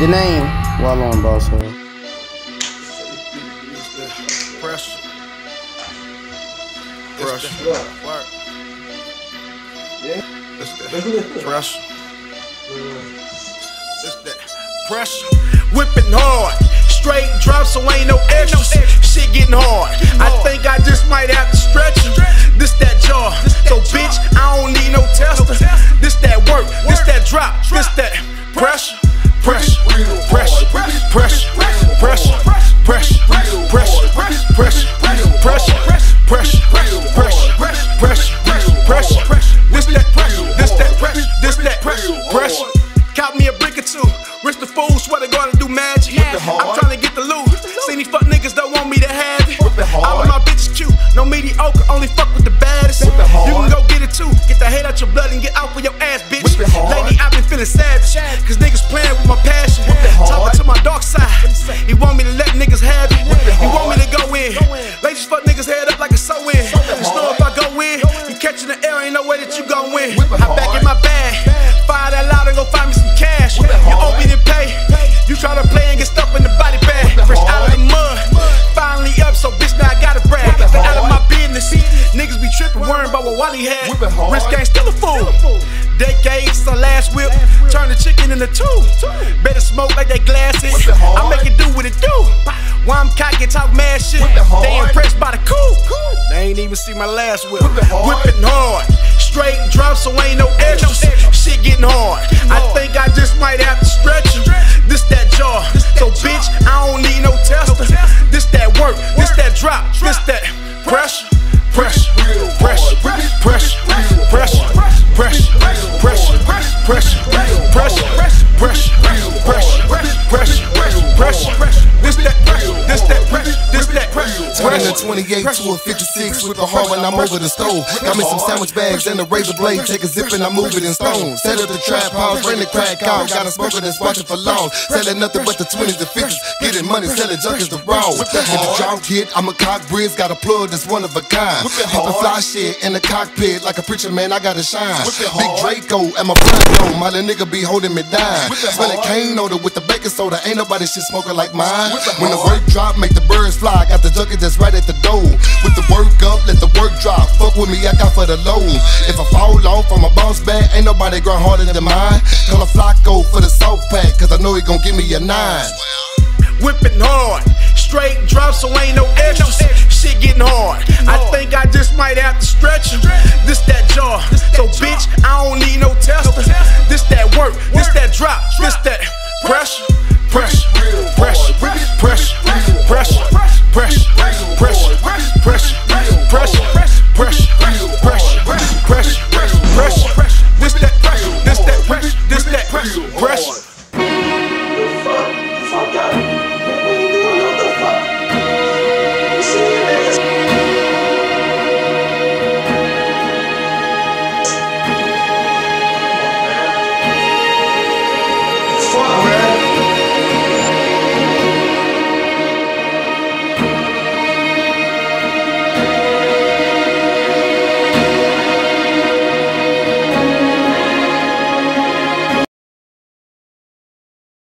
the name. While on Boss Hogg. Pressure. Pressure. Work. That pressure. Pressure. Whipping hard. Straight drop, so ain't no extras. Shit getting hard. I think I just might have to stretch you. Pressure. Pressure. Pressure. Pressure. Pressure. Pressure. pressure. This that pressure. This that pressure. This that pressure. Pressure. Caught me a brick or two. Rich the fool, swear to God to do magic. I'm trying to get the loot. See these fuck niggas don't want me to have it. All of my bitches cute, no mediocre, only fuck with the baddest. You can go get it too. Get the hate out your blood and get out for your ass, bitch. Lately I've been feeling savage. Cause niggas playing Wally had. Rich gang still a fool. Decades I last whip. Turn the chicken into two. Better smoke like they glasses. I make it do what it do. Why I'm cocky, talk mad shit. They impressed by the cool. They ain't even see my last whip. Whipping hard. Straight drop, so ain't no extras. Shit getting hard. I think I just might have to stretch Pressure. Turning a 28 to a 56 with the hard when I'm over the stove. Got me some sandwich bags and a razor blade. Take a zip and I move it in stone. Set up the trap house, bring the crack out. Got a smoker that's watching for long. Selling nothing but the 20s and 50s. Getting money, selling junk is the raw. If the junk hit, I'm a cock bridge. Got a plug that's one of a kind. People fly shit in the cockpit like a preacher man. I gotta shine. Big Draco and my though. My little nigga be holding me down. Smelling cane odor with the baking soda. Ain't nobody shit smoking like mine. When the work drop, make the birds fly got the junkie just right at the door. With the work up, let the work drop. Fuck with me, I got for the low. If I fall off, I'm a boss back. Ain't nobody grind harder than mine. Call a Flocko for the salt pack, cause I know he gon' give me a nine. Whipping hard, straight drop, so ain't no extras. Shit getting hard. I think I just might have to stretch it. This that jaw. So bitch, I don't need no tester. This that work, this that drop, this that pressure, pressure.